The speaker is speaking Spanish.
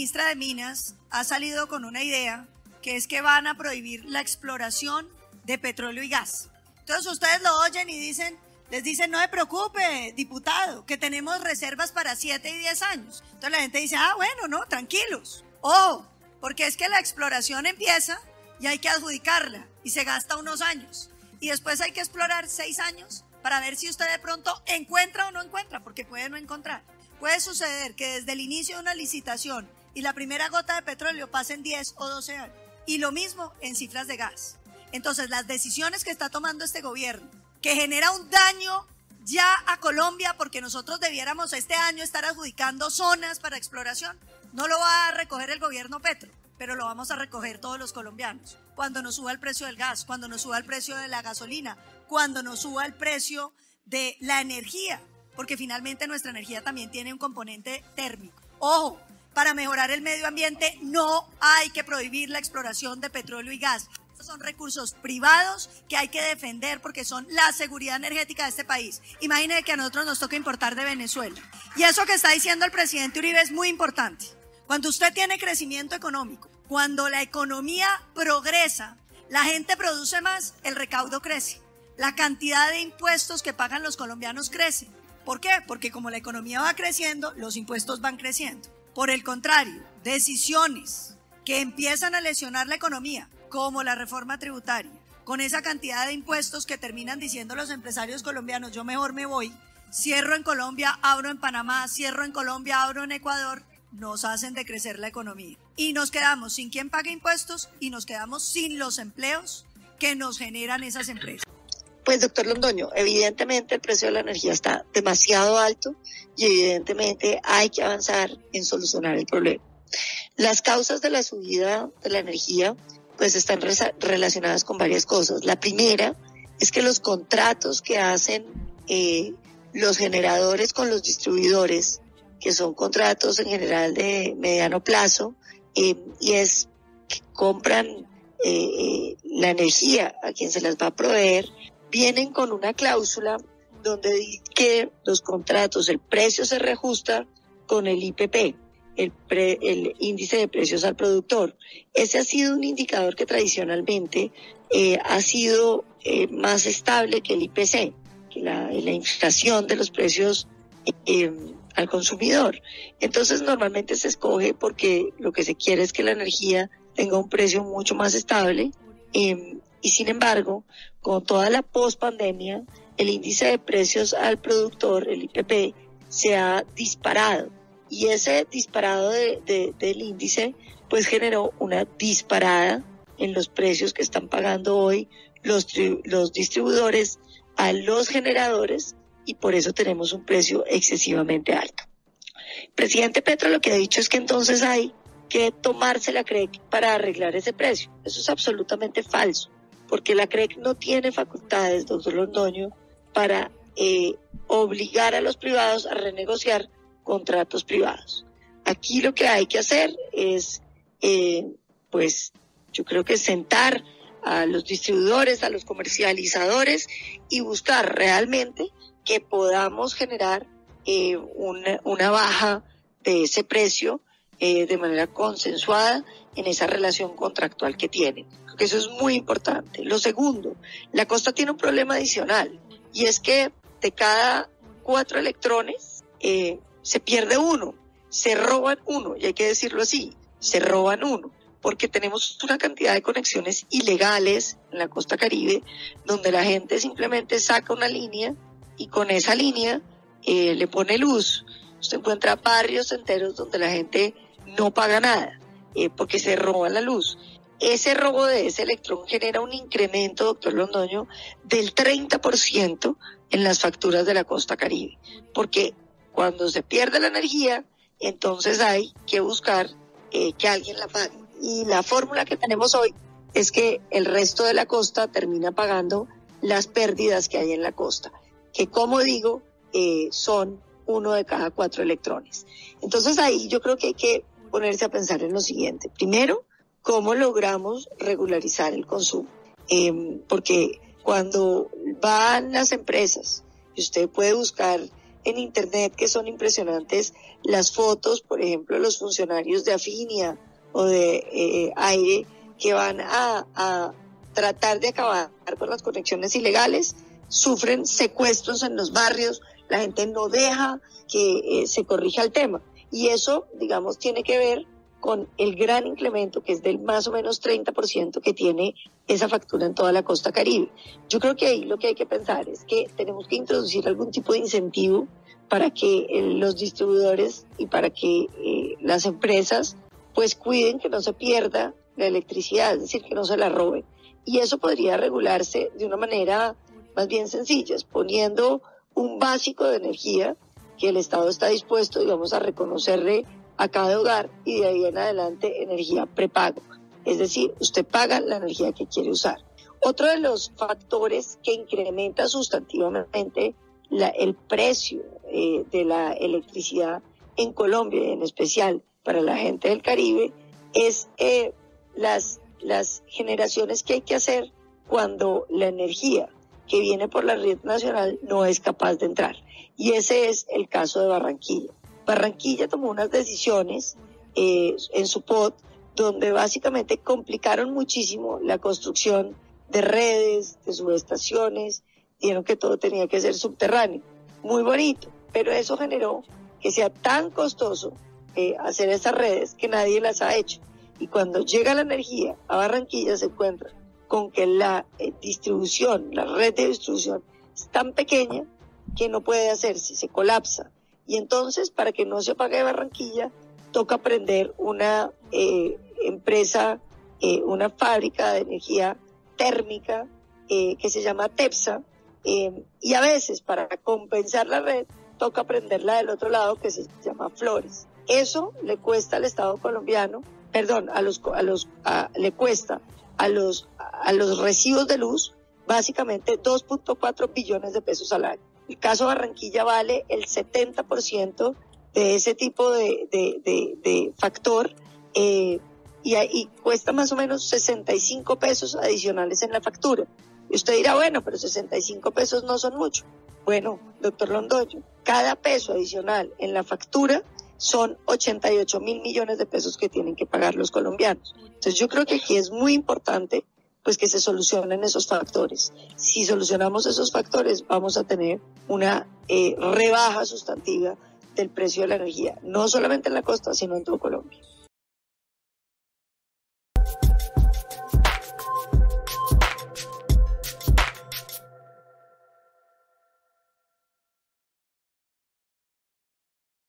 ministra de Minas ha salido con una idea que es que van a prohibir la exploración de petróleo y gas. Entonces ustedes lo oyen y dicen, les dicen, no se preocupe, diputado, que tenemos reservas para 7 y 10 años. Entonces la gente dice, ah, bueno, no, tranquilos. Oh, porque es que la exploración empieza y hay que adjudicarla y se gasta unos años. Y después hay que explorar 6 años para ver si usted de pronto encuentra o no encuentra, porque puede no encontrar. Puede suceder que desde el inicio de una licitación y la primera gota de petróleo pasen 10 o 12 años. Y lo mismo en cifras de gas. Entonces, las decisiones que está tomando este gobierno, que genera un daño ya a Colombia, porque nosotros debiéramos este año estar adjudicando zonas para exploración, no lo va a recoger el gobierno Petro, pero lo vamos a recoger todos los colombianos. Cuando nos suba el precio del gas, cuando nos suba el precio de la gasolina, cuando nos suba el precio de la energía, porque finalmente nuestra energía también tiene un componente térmico. Ojo, para mejorar el medio ambiente no hay que prohibir la exploración de petróleo y gas. Son recursos privados que hay que defender porque son la seguridad energética de este país. Imagínense que a nosotros nos toca importar de Venezuela. Y eso que está diciendo el presidente Uribe es muy importante. Cuando usted tiene crecimiento económico, cuando la economía progresa, la gente produce más, el recaudo crece. La cantidad de impuestos que pagan los colombianos crece. ¿Por qué? Porque como la economía va creciendo, los impuestos van creciendo. Por el contrario, decisiones que empiezan a lesionar la economía, como la reforma tributaria, con esa cantidad de impuestos que terminan diciendo los empresarios colombianos, yo mejor me voy, cierro en Colombia, abro en Panamá, cierro en Colombia, abro en Ecuador, nos hacen decrecer la economía. Y nos quedamos sin quien pague impuestos y nos quedamos sin los empleos que nos generan esas empresas. Pues doctor Londoño, evidentemente el precio de la energía está demasiado alto y evidentemente hay que avanzar en solucionar el problema. Las causas de la subida de la energía pues están relacionadas con varias cosas. La primera es que los contratos que hacen eh, los generadores con los distribuidores, que son contratos en general de mediano plazo, eh, y es que compran eh, la energía a quien se las va a proveer vienen con una cláusula donde dice que los contratos, el precio se reajusta con el IPP, el, el índice de precios al productor. Ese ha sido un indicador que tradicionalmente eh, ha sido eh, más estable que el IPC, que la, inflación de los precios eh, al consumidor. Entonces normalmente se escoge porque lo que se quiere es que la energía tenga un precio mucho más estable y sin embargo, con toda la post-pandemia, el índice de precios al productor, el IPP, se ha disparado. Y ese disparado del índice, pues generó una disparada en los precios que están pagando hoy los, los distribuidores a los generadores y por eso tenemos un precio excesivamente alto. Presidente Petro lo que ha dicho es que entonces hay que tomarse la CREC para arreglar ese precio. Eso es absolutamente falso porque la CREC no tiene facultades, doctor Londoño, para eh, obligar a los privados a renegociar contratos privados. Aquí lo que hay que hacer es, eh, pues, yo creo que sentar a los distribuidores, a los comercializadores y buscar realmente que podamos generar eh, una, una, baja de ese precio de manera consensuada en esa relación contractual que tienen que eso es muy importante. Lo segundo, la costa tiene un problema adicional y es que de cada cuatro electrones eh, se pierde uno, se roban uno, y hay que decirlo así, se roban uno, porque tenemos una cantidad de conexiones ilegales en la costa caribe donde la gente simplemente saca una línea y con esa línea eh, le pone luz. Usted encuentra barrios enteros donde la gente no paga nada eh, porque se roban la luz ese robo de ese electrón genera un incremento, doctor Londoño, del 30% en las facturas de la costa caribe. Porque cuando se pierde la energía, entonces hay que buscar eh, que alguien la pague. Y la fórmula que tenemos hoy es que el resto de la costa termina pagando las pérdidas que hay en la costa, que como digo, eh, son uno de cada cuatro electrones. Entonces ahí yo creo que hay que ponerse a pensar en lo siguiente. Primero, cómo logramos regularizar el consumo. Em, porque cuando van las empresas, y usted puede buscar en internet que son impresionantes las fotos, por ejemplo, los funcionarios de Afinia o de eh, Aire que van a, tratar de acabar con las conexiones ilegales, sufren secuestros en los barrios, la gente no deja que eh, se corrija el tema. Y eso, digamos, tiene que ver con el gran incremento que es del más o menos 30% que tiene esa factura en toda la costa caribe. Yo creo que ahí lo que hay que pensar es que tenemos que introducir algún tipo de incentivo para que eh, los distribuidores y para que eh, las empresas pues cuiden que no se pierda la electricidad, es decir, que no se la roben. Y eso podría regularse de una manera más bien sencilla, poniendo un básico de energía que el Estado está dispuesto, digamos, a reconocerle a cada hogar y de ahí en adelante energía prepago. Es decir, usted paga la energía que quiere usar. Otro de los factores que incrementa sustantivamente el precio eh, de la electricidad en Colombia, y en especial para la gente del Caribe, es eh, las, las generaciones que hay que hacer cuando la energía que viene por la red nacional no es capaz de entrar. Y ese es el caso de Barranquilla. Barranquilla tomó unas decisiones eh, en su POT donde básicamente complicaron muchísimo la construcción de redes, de subestaciones, dijeron que todo tenía que ser subterráneo. Muy bonito, pero eso generó que sea tan costoso eh, hacer esas redes que nadie las ha hecho. Y cuando llega la energía a Barranquilla se encuentra con que la eh, distribución, la red de distribución es tan pequeña que no puede hacerse, se colapsa. Y entonces, para que no se apague Barranquilla, toca prender una eh, empresa, eh, una fábrica de energía térmica que se llama TEPSA, y a veces para compensar la red, toca prenderla del otro lado que se llama Flores. Eso le cuesta al Estado colombiano, perdón, a los, a los, le cuesta a los, a los recibos de luz básicamente 2.4 billones de pesos al año. El caso Barranquilla vale el 70% de ese tipo de, de, factor eh, y, y, cuesta más o menos 65 pesos adicionales en la factura. Y usted dirá, bueno, pero 65 pesos no son mucho. Bueno, doctor Londoño, cada peso adicional en la factura son 88 mil millones de pesos que tienen que pagar los colombianos. Entonces yo creo que aquí es muy importante pues que se solucionen esos factores. Si solucionamos esos factores, vamos a tener una eh, rebaja sustantiva del precio de la energía, no solamente en la costa, sino en todo Colombia.